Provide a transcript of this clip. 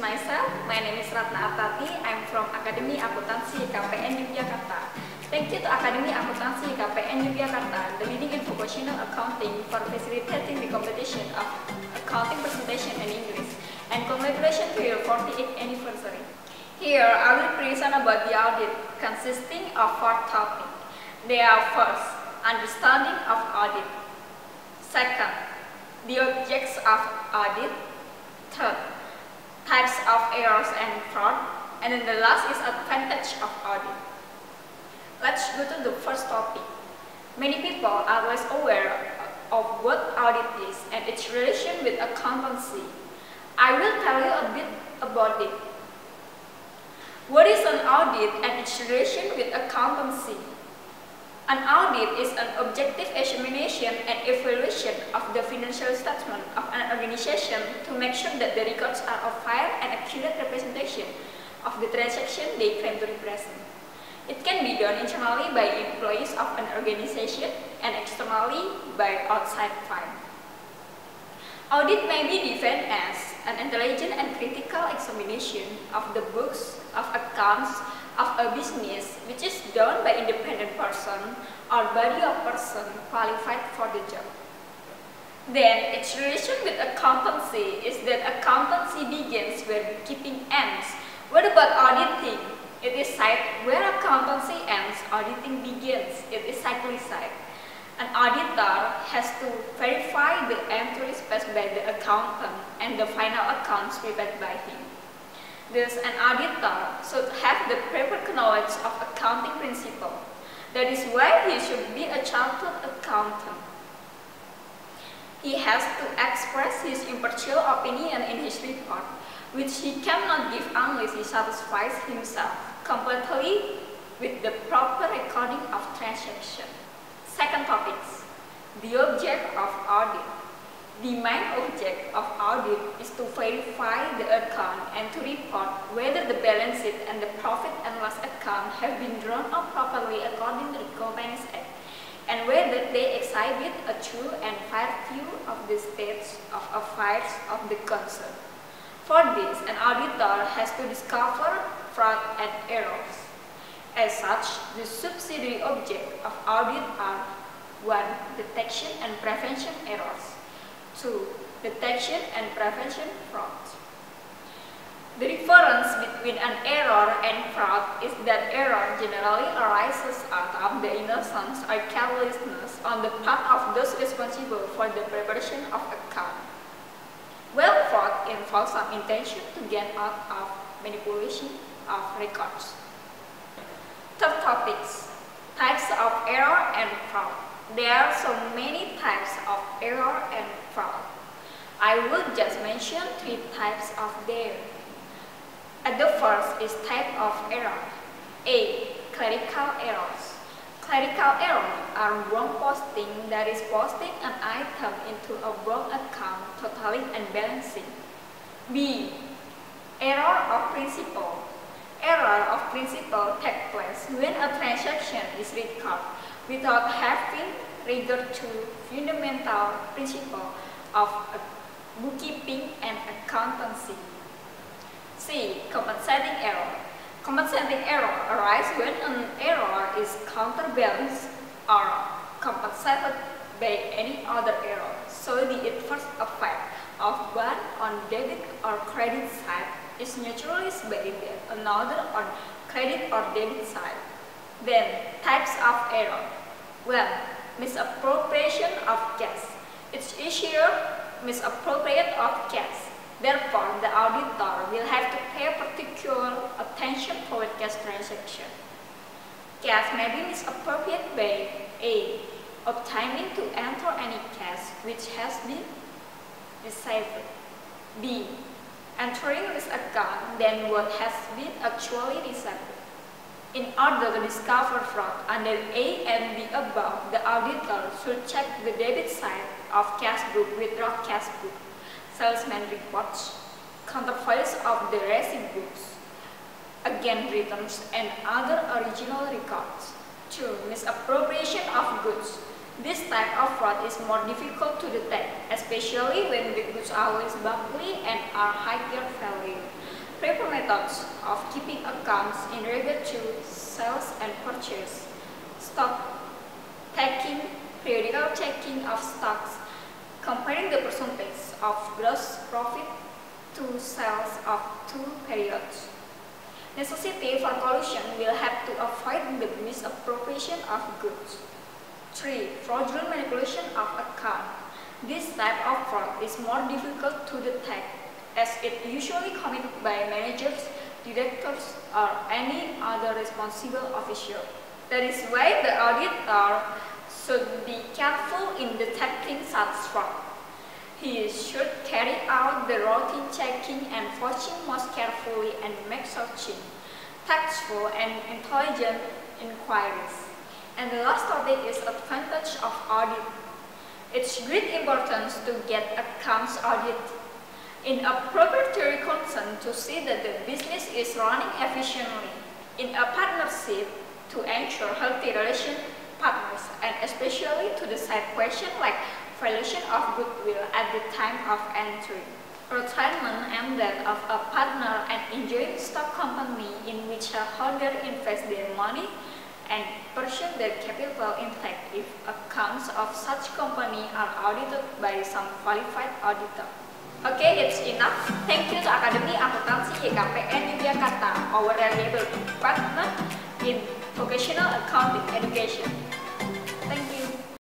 myself. My name is Ratna Artati. I'm from Akademi Akuntansi YKPN Yogyakarta. Thank you to Akademi Akuntansi YKPN Yogyakarta, the leading in vocational accounting for facilitating the competition of accounting presentation in English. And congratulations to your 48th anniversary. Here, I will present about the audit, consisting of four topics. They are first, understanding of audit. Second, the objects of audit. Third, types of errors and fraud. And then the last is advantage of audit. Let's go to the first topic. Many people are less aware of what audit is and its relation with accountancy. I will tell you a bit about it. What is an audit and its relation with accountancy? An audit is an objective examination and evaluation of the financial statement of an organization to make sure that the records are a fair and accurate representation of the transaction they claim to represent. It can be done internally by employees of an organization and externally by outside firm. Audit may be defined as an intelligent and critical examination of the books of accounts of a business which is done by independent person or body of person qualified for the job. Then its relation with accountancy is that accountancy begins with keeping ends. What about auditing? It is side where accountancy ends, auditing begins. It is cyclic side. An auditor has to verify the entries passed by the accountant and the final accounts prepared by him. Thus, an auditor should have knowledge of accounting principle. That is why he should be a chartered accountant. He has to express his impartial opinion in his report, which he cannot give unless he satisfies himself completely with the proper recording of transaction. Second topics, the object of audit. The main object of audit is to verify the account and to report whether the balance sheet and the profit and loss account have been drawn up properly according to the Companies Act and whether they exhibit a true and fair view of the state of affairs of the concern. For this, an auditor has to discover fraud and errors. As such, the subsidiary object of audit are 1. Detection and prevention errors 2. Detection and prevention fraud. The difference between an error and fraud is that error generally arises out of the innocence or carelessness on the part of those responsible for the preparation of account. Well, fraud involves some intention to gain out of manipulation of records. Third topics, types of error and fraud. There are so many types of error and. I will just mention three types of them. Uh, At the first is type of error. A. Clerical errors. Clerical errors are wrong posting that is posting an item into a wrong account, totaling and balancing. B. Error of principle. Error of principle takes place when a transaction is recorded without having regard to fundamental principle of bookkeeping and accountancy. C. Compensating error. Compensating error arises when an error is counterbalanced or compensated by any other error, so the adverse effect of one on debit or credit side is neutralized by the another on credit or debit side. Then, types of error. Well, misappropriation of cash. It's easier misappropriate of cash. Therefore, the auditor will have to pay particular attention toward cash transaction. Cash may be misappropriated by A. Obtaining to enter any cash which has been received. B. Entering this account than what has been actually received. In order to discover fraud under A and B above, the auditor should check the debit side of cash book, withdraw cash book, salesman reports, counterfoils of the receipt books, again returns, and other original records. 2. Misappropriation of goods. This type of fraud is more difficult to detect, especially when the goods are less bulky and are higher value. Proper methods of keeping accounts in regard to sales and purchase, stock taking, periodical checking of stocks, comparing the percentage of gross profit to sales of two periods. Necessity for collusion will help to avoid the misappropriation of goods. 3. Fraudulent manipulation of account. This type of fraud is more difficult to detect as it usually committed by managers, directors, or any other responsible official. That is why the auditor should be careful in detecting such fraud. He should carry out the routine checking and watching most carefully and make searching, tactful and intelligent inquiries. And the last topic is advantage of audit. It's great importance to get accounts audit in a proprietary concern to see that the business is running efficiently, in a partnership to ensure healthy relation partners, and especially to decide questions like valuation of goodwill at the time of entry. Retirement and death of a partner and enjoying stock company in which a holder invests their money and pursue their capital impact if accounts of such company are audited by some qualified auditor. Okay, it's enough. Thank you to Academy Akuntansi YKPN Yogyakarta, our reliable partner in vocational accounting education.